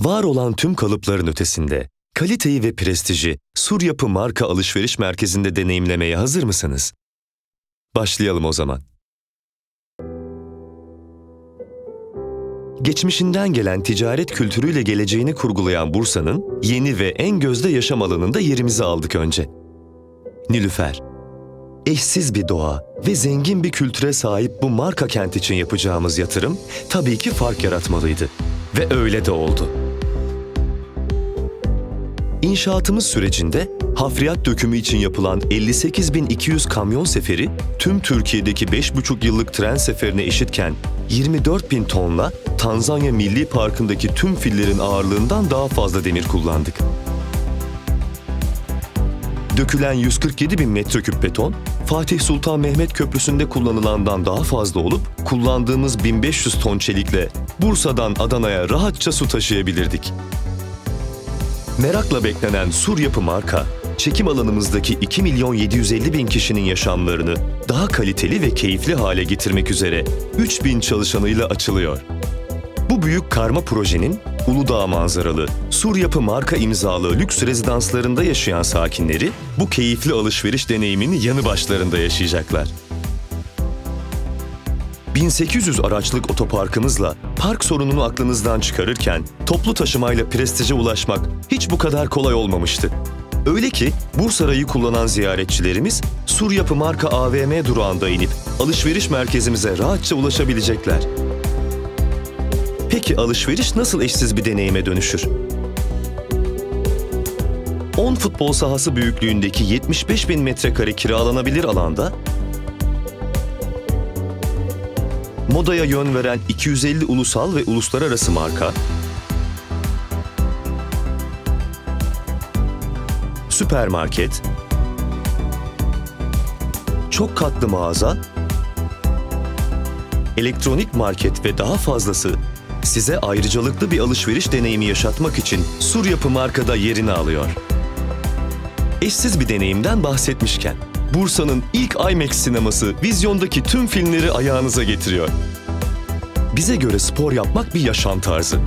Var olan tüm kalıpların ötesinde kaliteyi ve prestiji Sur Yapı marka alışveriş merkezinde deneyimlemeye hazır mısınız? Başlayalım o zaman. Geçmişinden gelen ticaret kültürüyle geleceğini kurgulayan Bursa'nın yeni ve en gözde yaşam alanında yerimizi aldık önce. Nilüfer. Eşsiz bir doğa ve zengin bir kültüre sahip bu marka kent için yapacağımız yatırım tabii ki fark yaratmalıydı. Ve öyle de oldu. İnşaatımız sürecinde hafriyat dökümü için yapılan 58.200 kamyon seferi tüm Türkiye'deki 5,5 yıllık tren seferine eşitken 24.000 tonla Tanzanya Milli Parkı'ndaki tüm fillerin ağırlığından daha fazla demir kullandık. Dökülen 147 bin metreküp beton, Fatih Sultan Mehmet Köprüsü'nde kullanılandan daha fazla olup, kullandığımız 1500 ton çelikle Bursa'dan Adana'ya rahatça su taşıyabilirdik. Merakla beklenen Sur Yapı marka, çekim alanımızdaki 2 milyon 750 bin kişinin yaşamlarını daha kaliteli ve keyifli hale getirmek üzere 3 bin çalışanıyla açılıyor. Bu büyük karma projenin Uludağ manzaralı, Sur Yapı marka imzalı lüks rezidanslarında yaşayan sakinleri bu keyifli alışveriş deneyimini yanı başlarında yaşayacaklar. 1800 araçlık otoparkımızla park sorununu aklınızdan çıkarırken toplu taşımayla prestije ulaşmak hiç bu kadar kolay olmamıştı. Öyle ki Bursaray'ı kullanan ziyaretçilerimiz Sur Yapı marka AVM durağında inip alışveriş merkezimize rahatça ulaşabilecekler. Peki alışveriş nasıl eşsiz bir deneyime dönüşür? 10 futbol sahası büyüklüğündeki 75 bin metrekare kiralanabilir alanda modaya yön veren 250 ulusal ve uluslararası marka, süpermarket, çok katlı mağaza, elektronik market ve daha fazlası. Size ayrıcalıklı bir alışveriş deneyimi yaşatmak için Sur Yapı markada yerini alıyor. Eşsiz bir deneyimden bahsetmişken, Bursa'nın ilk IMAX sineması vizyondaki tüm filmleri ayağınıza getiriyor. Bize göre spor yapmak bir yaşam tarzı.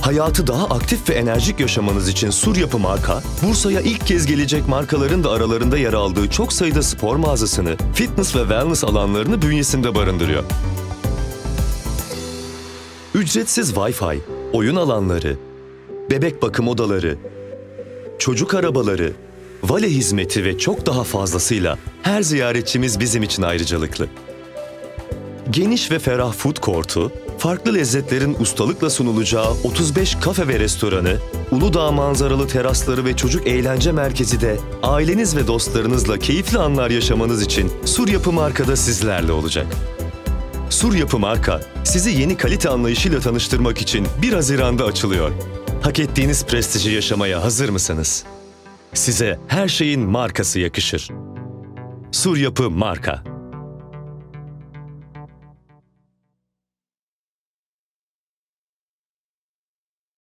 Hayatı daha aktif ve enerjik yaşamanız için Sur Yapı marka, Bursa'ya ilk kez gelecek markaların da aralarında yer aldığı çok sayıda spor mağazasını, fitness ve wellness alanlarını bünyesinde barındırıyor. Ücretsiz Wi-Fi, oyun alanları, bebek bakım odaları, çocuk arabaları, vale hizmeti ve çok daha fazlasıyla her ziyaretçimiz bizim için ayrıcalıklı. Geniş ve ferah food court'u, farklı lezzetlerin ustalıkla sunulacağı 35 kafe ve restoranı, Uludağ manzaralı terasları ve çocuk eğlence merkezi de aileniz ve dostlarınızla keyifli anlar yaşamanız için Sur Yapı markada sizlerle olacak. Sur Yapı marka sizi yeni kalite anlayışıyla tanıştırmak için 1 Haziran'da açılıyor. Hak ettiğiniz prestiji yaşamaya hazır mısınız? Size her şeyin markası yakışır. Sur Yapı marka.